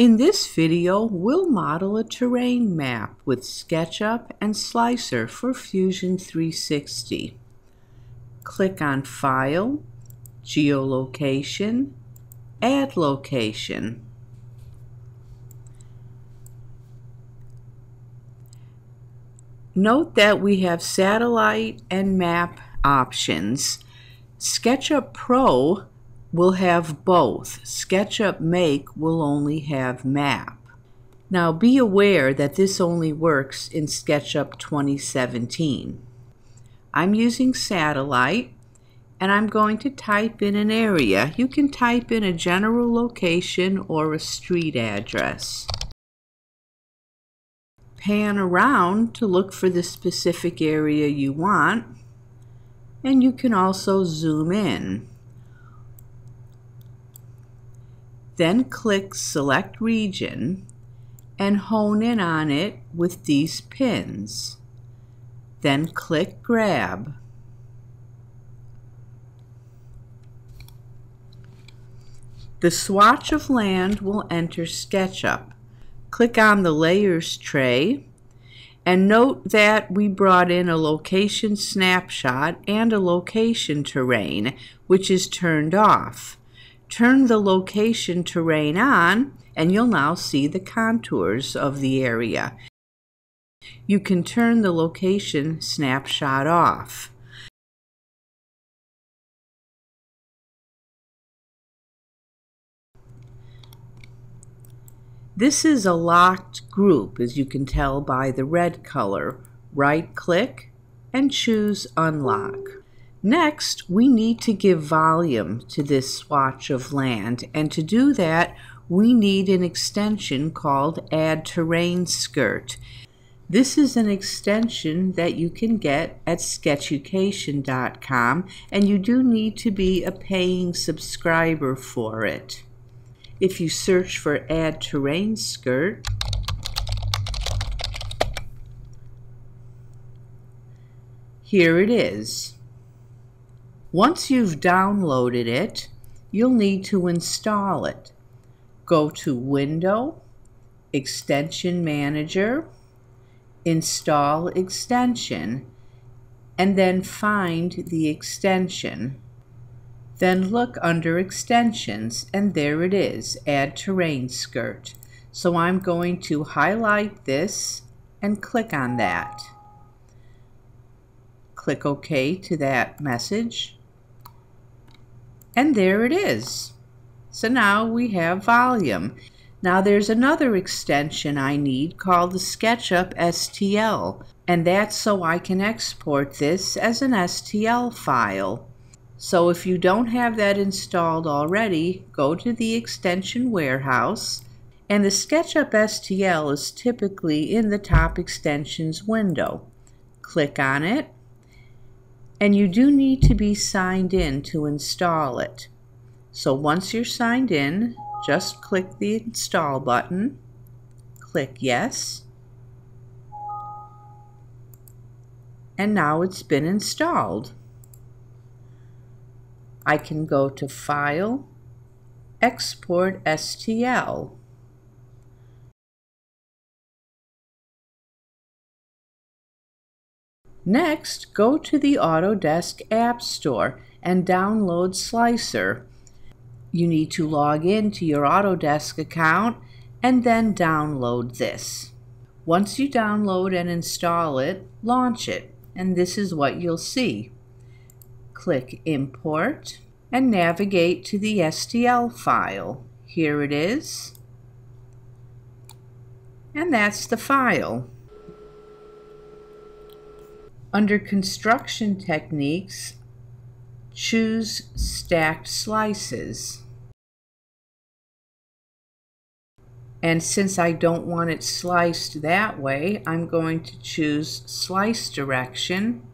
In this video, we'll model a terrain map with SketchUp and Slicer for Fusion 360. Click on File, Geolocation, Add Location. Note that we have satellite and map options. SketchUp Pro will have both. SketchUp Make will only have Map. Now be aware that this only works in SketchUp 2017. I'm using satellite and I'm going to type in an area. You can type in a general location or a street address. Pan around to look for the specific area you want and you can also zoom in. Then click Select Region and hone in on it with these pins. Then click Grab. The swatch of land will enter SketchUp. Click on the Layers tray and note that we brought in a location snapshot and a location terrain, which is turned off. Turn the location terrain on and you'll now see the contours of the area. You can turn the location snapshot off. This is a locked group, as you can tell by the red color. Right click and choose Unlock. Next, we need to give volume to this swatch of land, and to do that, we need an extension called Add Terrain Skirt. This is an extension that you can get at sketchucation.com, and you do need to be a paying subscriber for it. If you search for Add Terrain Skirt, here it is. Once you've downloaded it, you'll need to install it. Go to Window, Extension Manager, Install Extension, and then find the extension. Then look under Extensions, and there it is, Add Terrain Skirt. So I'm going to highlight this and click on that. Click OK to that message. And there it is. So now we have volume. Now there's another extension I need called the SketchUp STL, and that's so I can export this as an STL file. So if you don't have that installed already, go to the extension warehouse, and the SketchUp STL is typically in the top extensions window. Click on it, and you do need to be signed in to install it. So once you're signed in, just click the install button, click yes, and now it's been installed. I can go to File, Export STL. Next, go to the Autodesk App Store and download Slicer. You need to log in to your Autodesk account and then download this. Once you download and install it, launch it, and this is what you'll see. Click Import and navigate to the STL file. Here it is. And that's the file. Under construction techniques, choose stacked slices. And since I don't want it sliced that way, I'm going to choose slice direction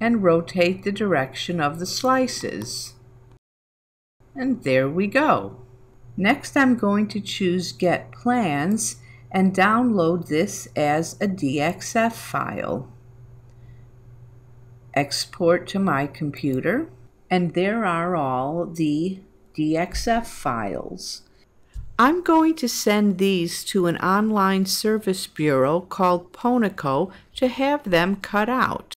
and rotate the direction of the slices. And there we go. Next I'm going to choose Get Plans and download this as a DXF file. Export to my computer, and there are all the DXF files. I'm going to send these to an online service bureau called Ponoko to have them cut out.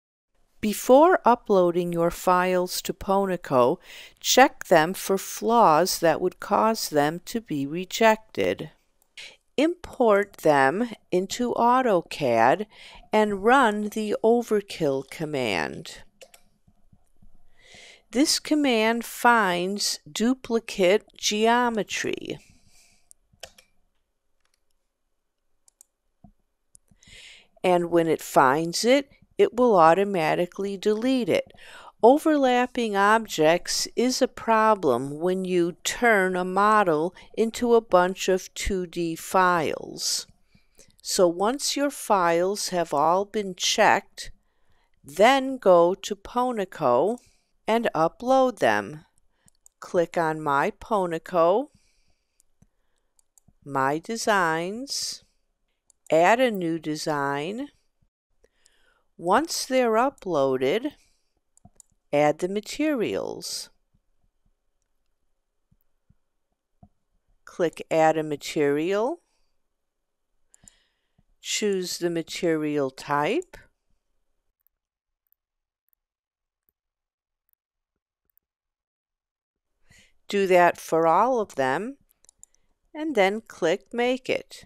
Before uploading your files to Ponoko, check them for flaws that would cause them to be rejected. Import them into AutoCAD and run the overkill command. This command finds duplicate geometry. And when it finds it, it will automatically delete it. Overlapping objects is a problem when you turn a model into a bunch of 2D files. So once your files have all been checked, then go to Ponoko and upload them. Click on My Ponoko, My Designs, add a new design. Once they're uploaded, add the materials. Click Add a Material. Choose the material type. Do that for all of them, and then click Make It.